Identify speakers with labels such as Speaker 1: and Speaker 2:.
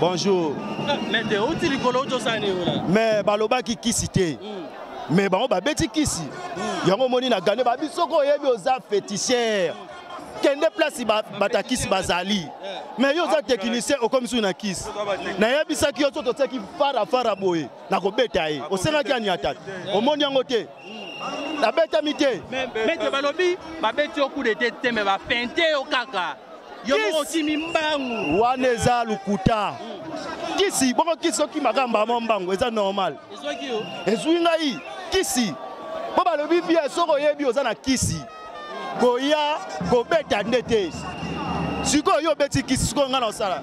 Speaker 1: bonjour mais balobaki kisi te mais bango babeti kisi yango omoni na gane babiso ko oyebi oza fétichère kende place batakisi bazali mais yo oza technicien okomisi na kisi nayebisaki yo so totiaki fara fara boye nakobeta ye osengaki aniatata omoni yango te nabetami te
Speaker 2: mete balobi babeti yo kudete te me bapente yo kaka yo moko osimi mbangu
Speaker 1: wana eza lokuta kisi bongo kisi soki makambo amo mbangu eza normal ezwi ngai kisi mpo balobi bia soki oyebi oza na kisi koya kobeta nde te sikoyo yo obeti kisi sikoyo ngai na osala